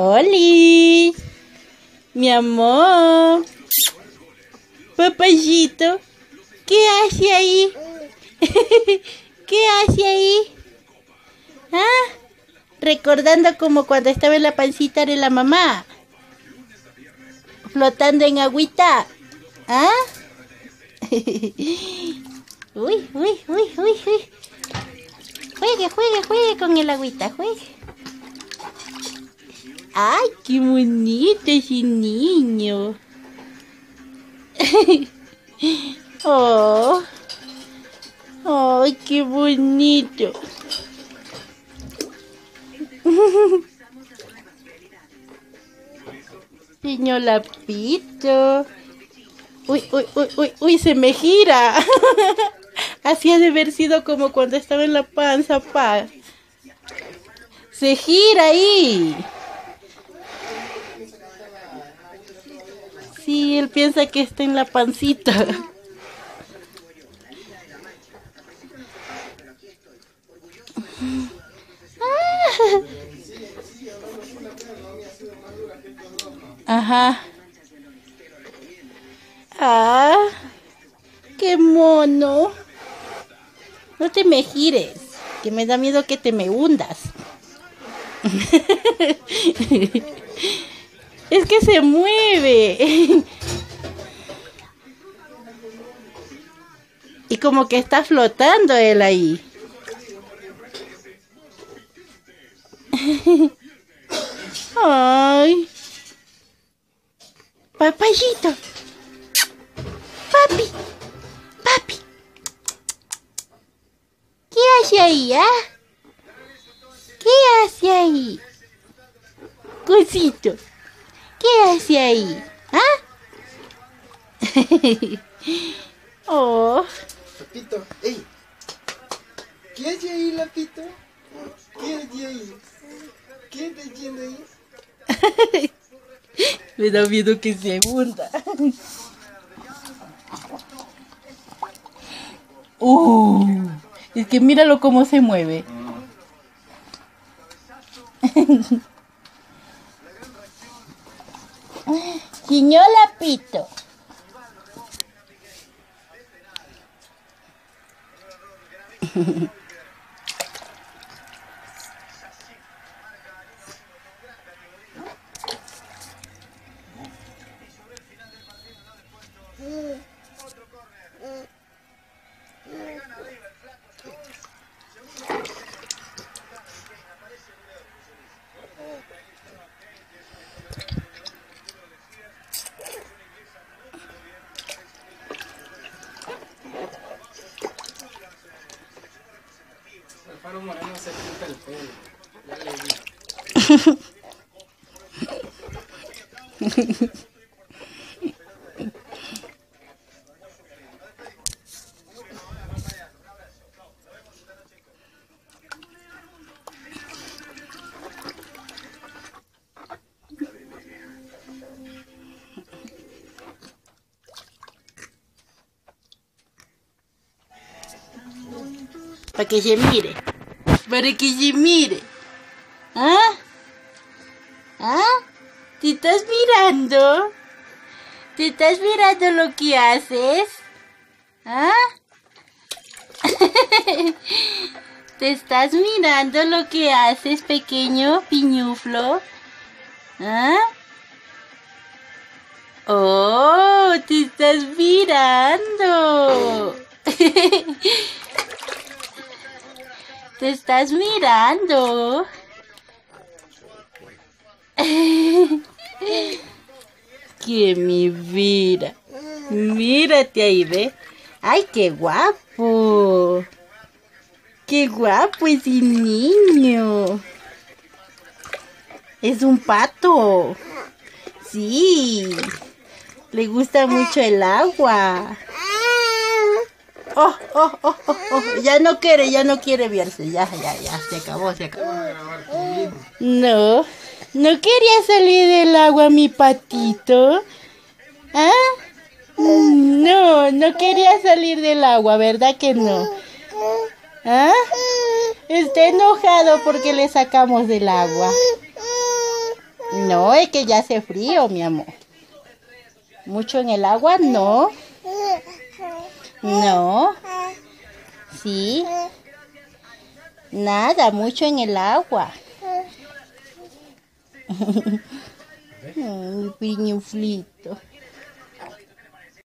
Oli, mi amor, papayito, ¿qué hace ahí? ¿Qué hace ahí? ¿Ah? Recordando como cuando estaba en la pancita de la mamá, flotando en agüita. ¿Ah? uy, uy, uy, uy, uy. Juegue, juegue, juegue con el agüita, juegue. ¡Ay, qué bonito ese niño! ¡Oh! ¡Ay, qué bonito! Señor Lapito. Uy, uy, uy, uy, uy, se me gira. Así ha de haber sido como cuando estaba en la panza, pa. Se gira ahí. Sí, él piensa que está en la pancita. Ajá. Ah, qué mono. No te me gires, que me da miedo que te me hundas. es que se mueve. y como que está flotando él ahí. Ay. Papayito. Papi. Papi. ¿Qué hace ahí, ah? ¿Qué hace ahí? Cosito. ¿Qué hace ahí? ¿Ah? oh. Lapito, ey. ¿Qué hace ahí, Lapito? ¿Qué hace ahí? ¿Qué está haciendo ahí? Me da miedo que se hunda. Uh, es que míralo cómo se mueve. Señor Lapito. Para que se mire. Para que se mire. ¿Ah? ¿Ah? ¿Te estás mirando? ¿Te estás mirando lo que haces? ¿Ah? ¿Te estás mirando lo que haces, pequeño piñuflo? ¿Ah? Oh, te estás mirando. Te estás mirando. que mi vida. Mírate ahí, ve. Ay, qué guapo. Qué guapo ese niño. Es un pato. Sí. Le gusta mucho el agua. Oh, oh, oh, oh, oh. Ya no quiere, ya no quiere verse. Ya, ya, ya. Se acabó, se acabó. No. No quería salir del agua, mi patito. ¿Ah? No, no quería salir del agua, ¿verdad que no? ¿Ah? Está enojado porque le sacamos del agua. No, es que ya hace frío, mi amor. Mucho en el agua, no. No. Sí. Nada, mucho en el agua. Piñuflito.